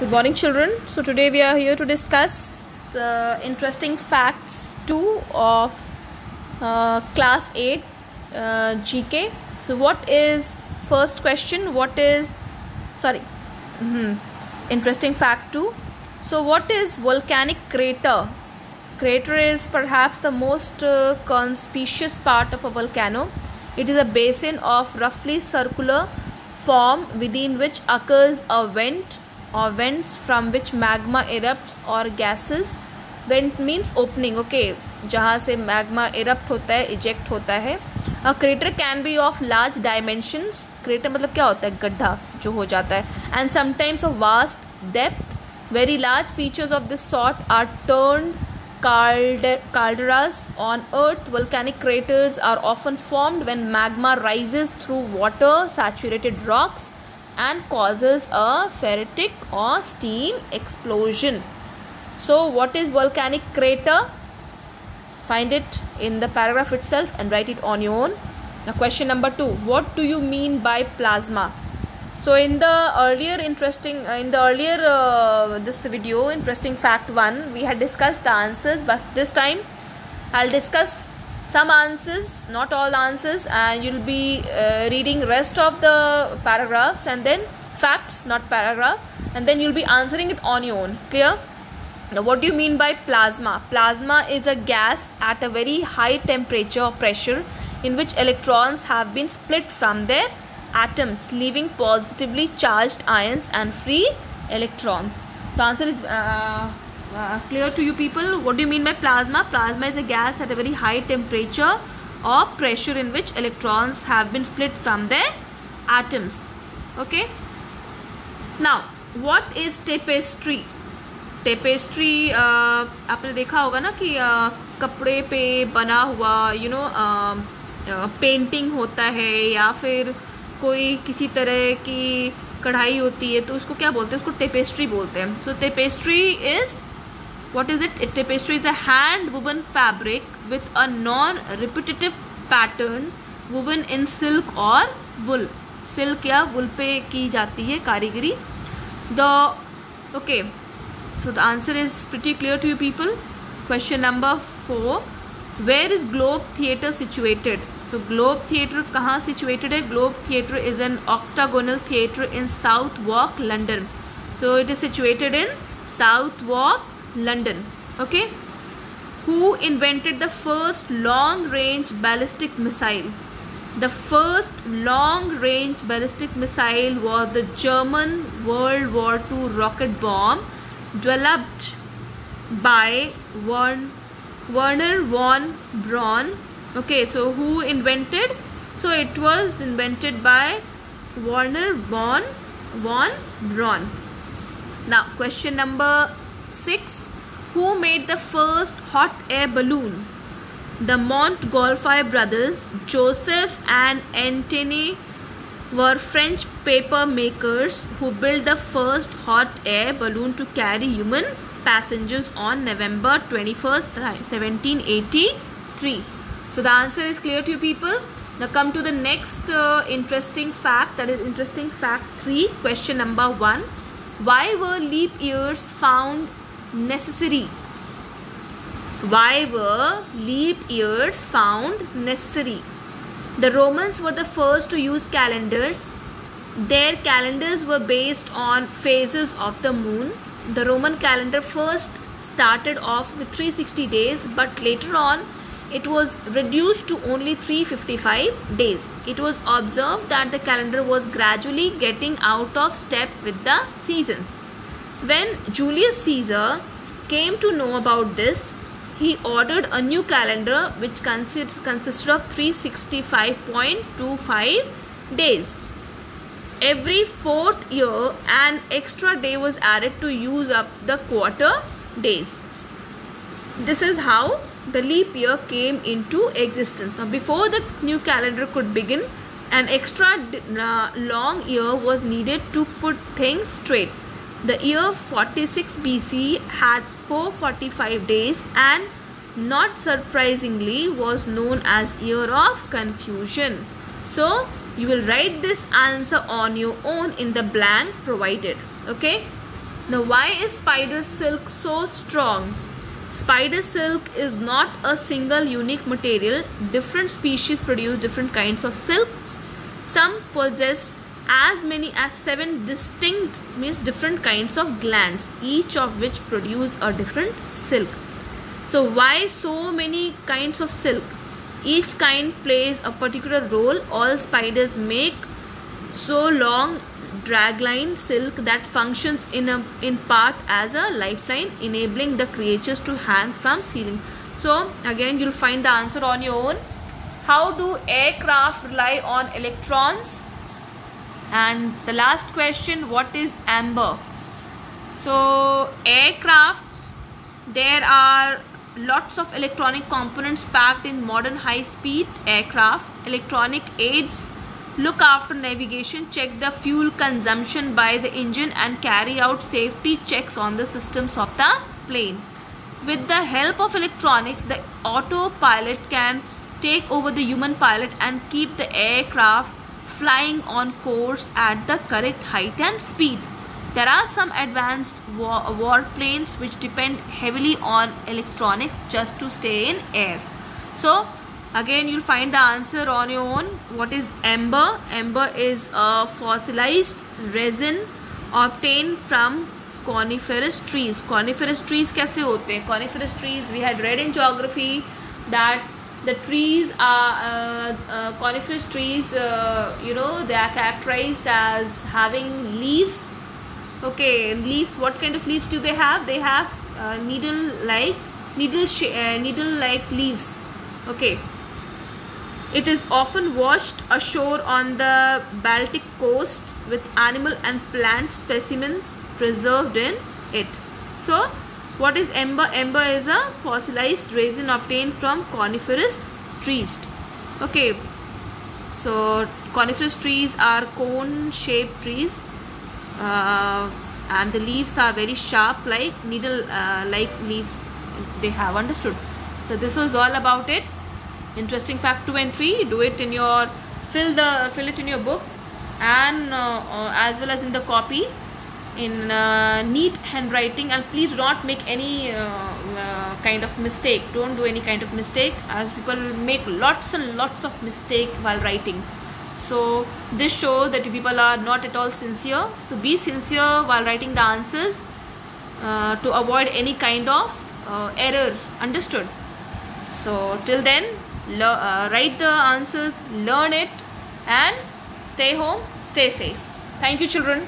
Good morning, children. So, today we are here to discuss the interesting facts 2 of uh, class 8 uh, GK. So, what is first question? What is sorry, mm-hmm. interesting fact 2. So, what is volcanic crater? Crater is perhaps the most uh, conspicuous part of a volcano. It is a basin of roughly circular form within which occurs a vent or vents from which magma erupts or gases vent means opening okay जहाँ से magma erupt होता है eject होता है a crater can be of large dimensions crater मतलब क्या होता है गड्ढा जो हो जाता है and sometimes of vast depth very large features of this sort are termed calderas on earth volcanic craters are often formed when magma rises through water saturated rocks and causes a phreatic or steam explosion. So, what is volcanic crater? Find it in the paragraph itself and write it on your own. Now, question number two What do you mean by plasma? So, in the earlier interesting, uh, in the earlier uh, this video, interesting fact one, we had discussed the answers, but this time I'll discuss some answers not all answers and you'll be uh, reading rest of the paragraphs and then facts not paragraph and then you'll be answering it on your own. Clear? Now what do you mean by plasma? Plasma is a gas at a very high temperature or pressure in which electrons have been split from their atoms leaving positively charged ions and free electrons. So answer is uh, clear to you people what do mean my plasma plasma is a gas at a very high temperature और pressure in which electrons have been split from the atoms okay now what is tapestry tapestry आपने देखा होगा ना कि uh, कपड़े पे बना हुआ यू नो पेंटिंग होता है या फिर कोई किसी तरह की कढ़ाई होती है तो उसको क्या बोलते हैं? उसको टेपेस्ट्री बोलते हैं। So tapestry is what is it? A tapestry is a hand woven fabric with a non repetitive pattern woven in silk or wool. Silk या वुल पे की जाती है कारीगरी the okay so the answer is pretty clear to you people question number four where is globe theatre situated तो globe theatre कहाँ situated है globe theatre is an octagonal theatre in south walk London so it is situated in south walk London. Okay. Who invented the first long range ballistic missile? The first long range ballistic missile was the German World War II rocket bomb developed by Wernher von Braun. Okay, so who invented? So it was invented by Wernher von von Braun. Now, question number 6. Who made the first hot air balloon? The Montgolfier brothers, Joseph and Antony, were French paper makers who built the first hot air balloon to carry human passengers on November 21st, 1783. So the answer is clear to you people. Now come to the next uh, interesting fact that is interesting fact 3 question number 1. Why were leap years found necessary? Why were leap years found necessary? The Romans were the first to use calendars. Their calendars were based on phases of the moon. The Roman calendar first started off with 360 days, but later on it was reduced to only 355 days. It was observed that the calendar was gradually getting out of step with the seasons. When Julius Caesar came to know about this, he ordered a new calendar which consisted of 365.25 days. Every fourth year, an extra day was added to use up the quarter days. This is how the leap year came into existence. Now, before the new calendar could begin, an extra uh, long year was needed to put things straight. The year 46 BC had 445 days and not surprisingly was known as year of confusion. So you will write this answer on your own in the blank provided. Okay. now why is spider silk so strong spider silk is not a single unique material different species produce different kinds of silk some possess as many as seven distinct means different kinds of glands each of which produce a different silk. So why so many kinds of silk? Each kind plays a particular role. All spiders make so long dragline silk that functions in a in part as a lifeline enabling the creatures to hang from ceiling. So again you'll find the answer on your own. How do aircraft rely on electrons and the last question what is amber? So aircrafts there are lots of electronic components packed in modern high speed aircraft electronic aids look after navigation check the fuel consumption by the engine and carry out safety checks on the systems of the plane. With the help of electronics the autopilot can take over the human pilot and keep the aircraft flying on course at the correct height and speed. There are some advanced war, warplanes which depend heavily on electronics just to stay in air. So again you'll find the answer on your own. What is amber? Amber is a fossilized resin obtained from coniferous trees. Coniferous trees कैसे होते हैं? Coniferous trees we had read in geography that the trees are uh, uh, coniferous trees uh, you know they are characterized as having leaves. Okay leaves what kind of leaves do they have? They have uh, needle like needle needle like leaves. Okay. It is often washed ashore on the baltic coast with animal and plant specimens preserved in it. So what is amber? Amber is a fossilized resin obtained from coniferous trees. Okay. So coniferous trees are cone shaped trees uh, and the leaves are very sharp like needle uh, like leaves they have understood. So this was all about it. Interesting fact 2 and 3 do it in your fill the fill it in your book and uh, uh as well as in the copy in uh, neat handwriting and please do not make any uh, uh, kind of mistake. Don't do any kind of mistake as people make lots and lots of mistake while writing. So this shows that people are not at all sincere. So be sincere while writing the answers uh, to avoid any kind of uh, error. Understood? So till then uh, write the answers learn it and stay home stay safe. Thank you children